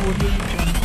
Bodi.